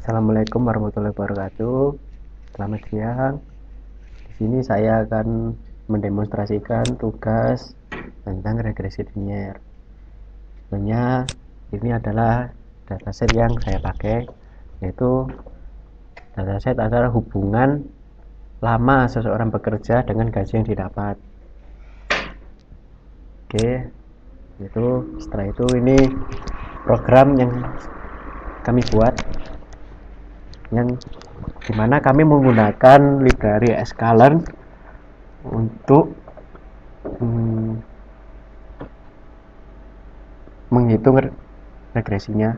Assalamualaikum warahmatullahi wabarakatuh. Selamat siang. Di sini saya akan mendemonstrasikan tugas tentang regresi linier. Sebenarnya ini adalah dataset yang saya pakai, yaitu dataset adalah hubungan lama seseorang bekerja dengan gaji yang didapat. Oke, itu setelah itu ini program yang kami buat yang di mana kami menggunakan library sklearn untuk hmm, menghitung regresinya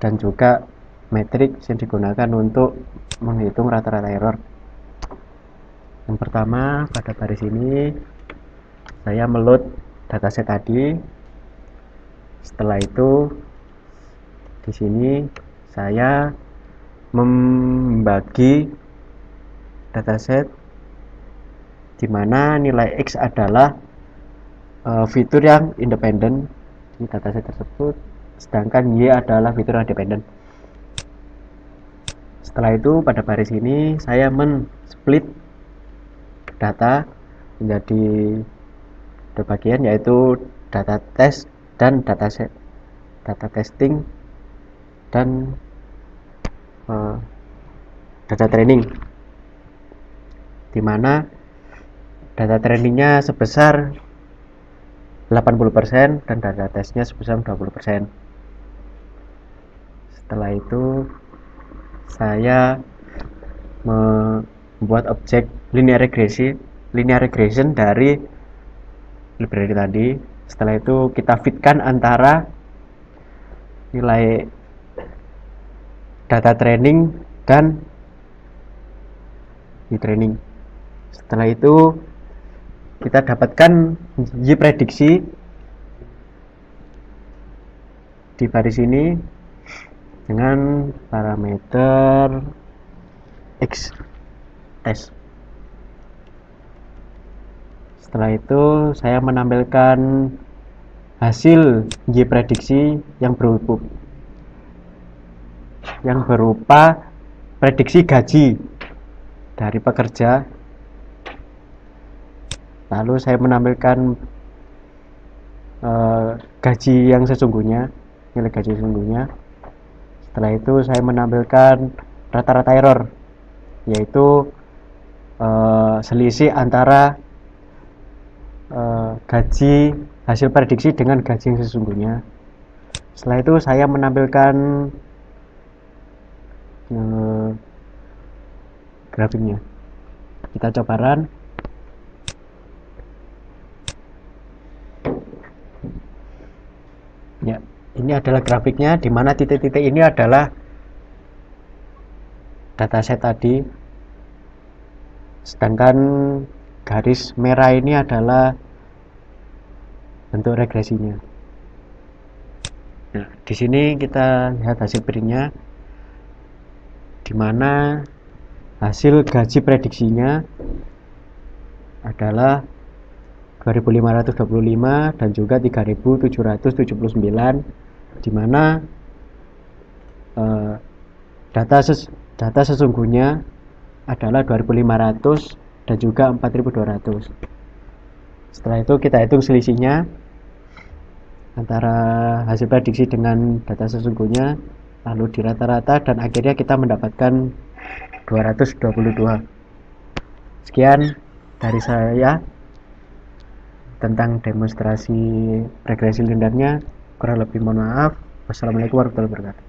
dan juga metrik yang digunakan untuk menghitung rata-rata error. Yang pertama pada baris ini saya meload dataset tadi. Setelah itu di sini saya membagi dataset di mana nilai X adalah uh, fitur yang independen di dataset tersebut sedangkan Y adalah fitur yang dependen setelah itu pada baris ini saya men-split data menjadi dua bagian yaitu data test dan data set data testing dan uh, data training. Di mana data trainingnya sebesar 80% dan data tesnya sebesar 20% setelah itu saya membuat objek linear regresi linear regression dari library tadi. Setelah itu kita fitkan antara nilai data training dan di training. Setelah itu kita dapatkan Y prediksi di baris ini dengan parameter X test setelah itu saya menampilkan hasil Y prediksi yang berupa yang berupa prediksi gaji dari pekerja. Lalu saya menampilkan uh, gaji yang sesungguhnya nilai gaji sesungguhnya. Setelah itu saya menampilkan rata-rata error yaitu uh, selisih antara uh, gaji hasil prediksi dengan gaji yang sesungguhnya. Setelah itu saya menampilkan uh, grafiknya. Kita coba run. Ya ini adalah grafiknya di mana titik-titik ini adalah dataset tadi. Sedangkan garis merah ini adalah bentuk regresinya. Nah di sini kita lihat hasil printnya di mana hasil gaji prediksinya adalah 2525 dan juga 3779 di mana uh, data ses data sesungguhnya adalah 2500 dan juga 4200 setelah itu kita hitung selisihnya antara hasil prediksi dengan data sesungguhnya lalu di rata-rata dan akhirnya kita mendapatkan 222 sekian dari saya tentang demonstrasi regresi lindarnya kurang lebih mohon maaf. Wassalamualaikum warahmatullahi wabarakatuh